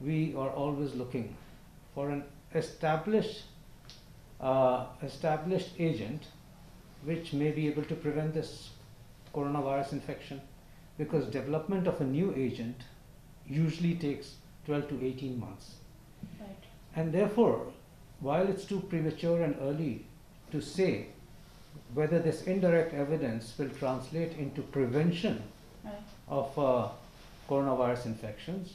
we are always looking for an established uh, established agent which may be able to prevent this coronavirus infection because development of a new agent usually takes 12 to 18 months Right. and therefore while it's too premature and early to say whether this indirect evidence will translate into prevention Right. of uh, coronavirus infections,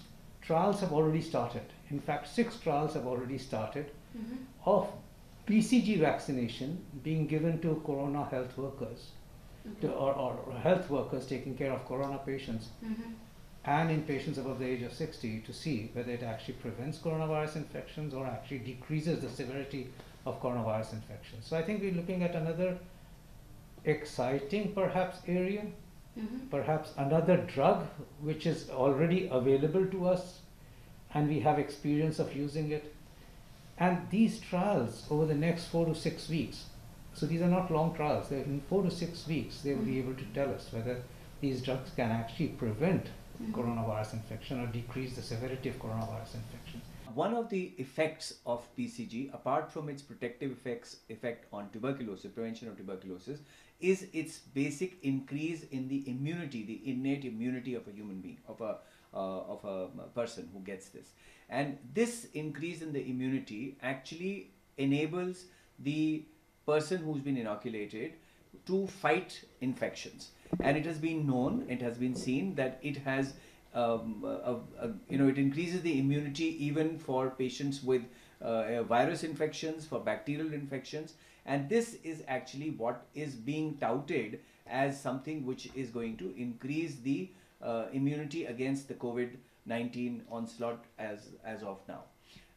trials have already started. In fact, six trials have already started Mm-hmm. of BCG vaccination being given to corona health workers to, or, or health workers taking care of corona patients Mm-hmm. and in patients above the age of 60 to see whether it actually prevents coronavirus infections or actually decreases the severity of coronavirus infections. So I think we're looking at another exciting perhaps area Mm-hmm. perhaps another drug which is already available to us and we have experience of using it. And these trials over the next four to six weeks, so these are not long trials, they're in four to six weeks, they will be able to tell us whether these drugs can actually prevent Mhm. coronavirus infection or decrease the severity of coronavirus infection. One of the effects of BCG, apart from its protective effects effect on tuberculosis, prevention of tuberculosis, is its basic increase in the immunity, the innate immunity of a human being, of a uh, of a person who gets this. And this increase in the immunity actually enables the person who's been inoculated to fight infections. And it has been known, it has been seen that it has, um, a, a, you know, it increases the immunity even for patients with uh, virus infections, for bacterial infections. And this is actually what is being touted as something which is going to increase the uh, immunity against the COVID 19 onslaught as, as of now.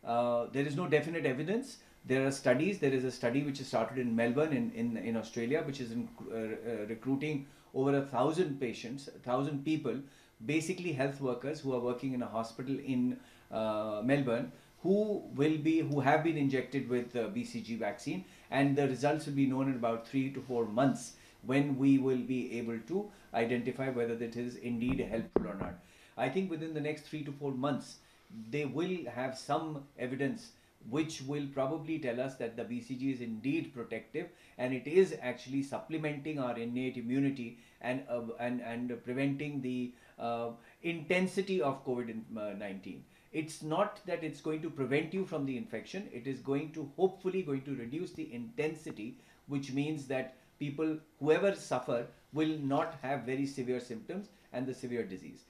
Uh, there is no definite evidence. There are studies. There is a study which is started in Melbourne, in, in, in Australia, which is in, uh, uh, recruiting over a thousand patients, a thousand people, basically health workers who are working in a hospital in uh, Melbourne, who will be who have been injected with the BCG vaccine, and the results will be known in about three to four months when we will be able to identify whether that is indeed helpful or not. I think within the next three to four months, they will have some evidence which will probably tell us that the BCG is indeed protective and it is actually supplementing our innate immunity and uh, and and preventing the uh, intensity of COVID-19. It's not that it's going to prevent you from the infection. It is going to hopefully going to reduce the intensity, which means that people, whoever suffer, will not have very severe symptoms and the severe disease.